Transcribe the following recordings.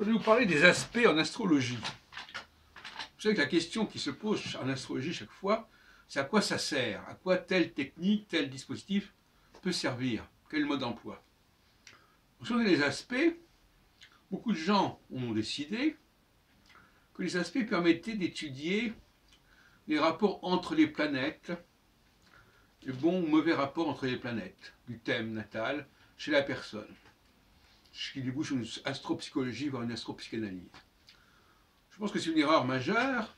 Je vais vous parler des aspects en astrologie. Vous savez que la question qui se pose en astrologie chaque fois, c'est à quoi ça sert? À quoi telle technique, tel dispositif peut servir? Quel mode d'emploi? Sur les aspects, beaucoup de gens ont décidé que les aspects permettaient d'étudier les rapports entre les planètes, le bon ou mauvais rapport entre les planètes, du thème natal chez la personne, ce qui débouche sur une astropsychologie, voire une astropsychanalyse. Je pense que c'est une erreur majeure.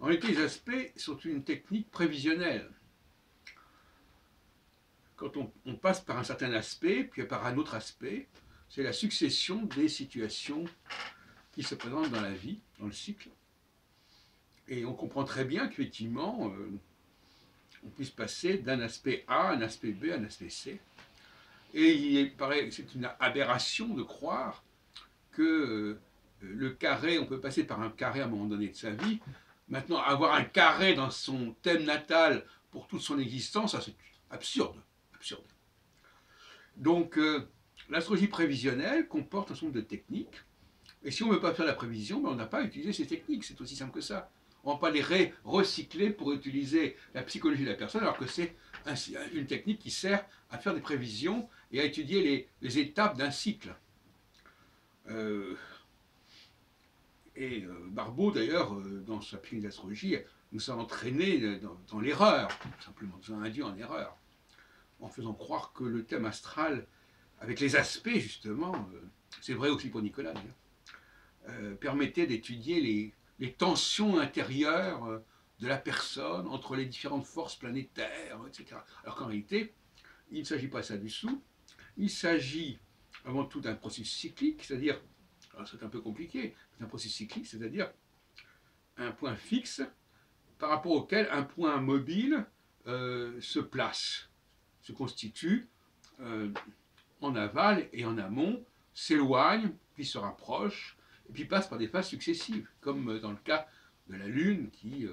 En réalité, les aspects sont une technique prévisionnelle. Quand on, passe par un certain aspect, puis par un autre aspect, c'est la succession des situations qui se présentent dans la vie, dans le cycle. Et on comprend très bien qu'effectivement, euh, on puisse passer d'un aspect A un aspect B à un aspect C. Et il paraît c'est une aberration de croire que euh, le carré, on peut passer par un carré à un moment donné de sa vie. Maintenant, avoir un carré dans son thème natal pour toute son existence, c'est absurde. absurde. Donc, euh, l'astrologie prévisionnelle comporte un certain nombre de techniques. Et si on ne veut pas faire la prévision, ben on n'a pas à utiliser ces techniques. C'est aussi simple que ça. On ne va pas les recycler pour utiliser la psychologie de la personne, alors que c'est une technique qui sert à faire des prévisions et à étudier les, étapes d'un cycle. Euh, et euh, Barbeau, d'ailleurs, euh, dans sa psychologie d'astrologie, nous a entraînés dans, l'erreur, simplement, nous a induit en erreur, en faisant croire que le thème astral, avec les aspects, justement, c'est vrai aussi pour Nicolas, permettait d'étudier les, tensions intérieures de la personne entre les différentes forces planétaires, etc. Alors qu'en réalité, il ne s'agit pas ça du tout. Il s'agit avant tout d'un processus cyclique, c'est-à-dire, c'est un peu compliqué, un processus cyclique, c'est-à-dire un point fixe par rapport auquel un point mobile euh, se place, se constitue euh, en aval et en amont, s'éloigne, puis se rapproche, puis passe par des phases successives, comme euh, dans le cas de la Lune qui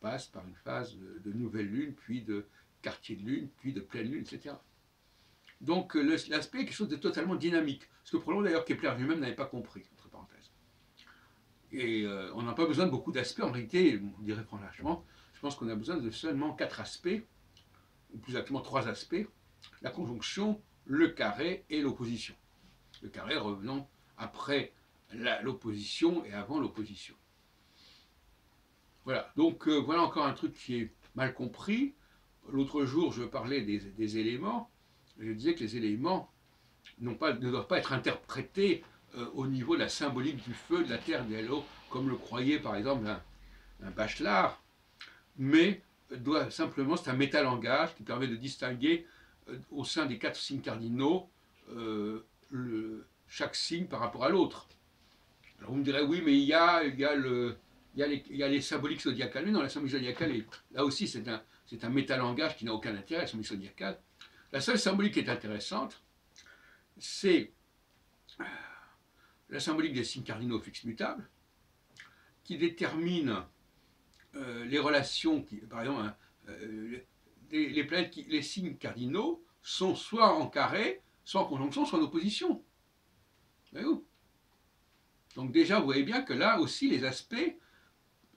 passe par une phase de, nouvelle Lune, puis de quartier de Lune, puis de pleine Lune, etc. Donc euh, l'aspect est quelque chose de totalement dynamique, ce que probablement d'ailleurs Kepler lui-même n'avait pas compris, entre parenthèses. Et on n'a pas besoin de beaucoup d'aspects, en réalité, on dirait franchement, je pense qu'on a besoin de seulement quatre aspects, ou plus exactement trois aspects, la conjonction, le carré et l'opposition. Le carré revenant après l'opposition et avant l'opposition. Voilà, donc euh, voilà encore un truc qui est mal compris. L'autre jour, je parlais des, éléments. Je disais que les éléments ne doivent pas être interprétés euh, au niveau de la symbolique du feu, de la terre, de l'eau, comme le croyait par exemple un, un bachelard, mais doit simplement, c'est un métalangage qui permet de distinguer euh, au sein des quatre signes cardinaux chaque signe par rapport à l'autre. Alors vous me direz, oui, mais il y a, il y a, le, il y a, les, symboliques zodiacales. Mais non, la symbolique zodiacale, là aussi, c'est un, c'est un métalangage qui n'a aucun intérêt, la symbolique zodiacale. La seule symbolique qui est intéressante, c'est euh, la symbolique des signes cardinaux fixes mutables, qui détermine euh, les relations, qui, par exemple, hein, euh, les, les signes cardinaux sont soit en carré, soit en conjonction, soit en opposition. Voyez-vous? Donc déjà, vous voyez bien que là aussi, les aspects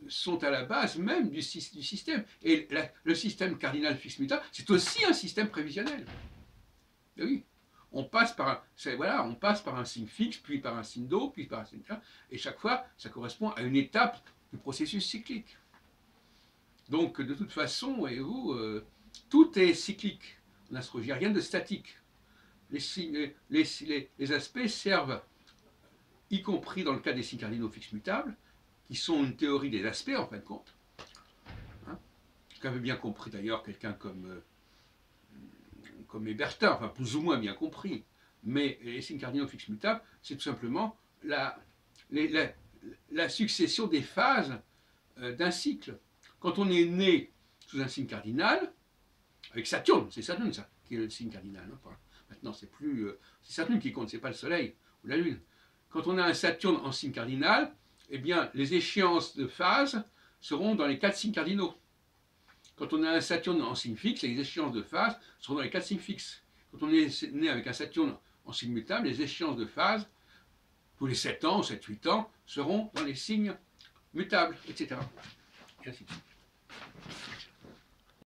sont à la base même du, système. Et le système cardinal fixe muta, c'est aussi un système prévisionnel. Oui. On passe, par un, voilà, on passe par un signe fixe, puis par un signe d'eau, puis par un signe et chaque fois, ça correspond à une étape du processus cyclique. Donc, de toute façon, voyez-vous, euh, tout est cyclique en astrologie, rien de statique. Les, signes, les, les aspects servent y compris dans le cas des signes cardinaux fixes mutables, qui sont une théorie des aspects en fin de compte. Hein qu'avait bien compris d'ailleurs quelqu'un comme, euh, comme Hébertin, enfin plus ou moins bien compris. Mais les signes cardinaux fixes mutables, c'est tout simplement la, la, succession des phases euh, d'un cycle. Quand on est né sous un signe cardinal, avec Saturne, c'est Saturne ça, qui est le signe cardinal. Hein, maintenant, c'est plus. Euh, Saturne qui compte, c'est pas le Soleil ou la Lune quand on a un Saturne en signe cardinal, eh bien, les échéances de phase seront dans les quatre signes cardinaux. Quand on a un Saturne en signe fixe, les échéances de phase seront dans les quatre signes fixes. Quand on est né avec un Saturne en signe mutable, les échéances de phase tous les 7 ans, 7-8 ans, seront dans les signes mutables, etc. Et ainsi de suite.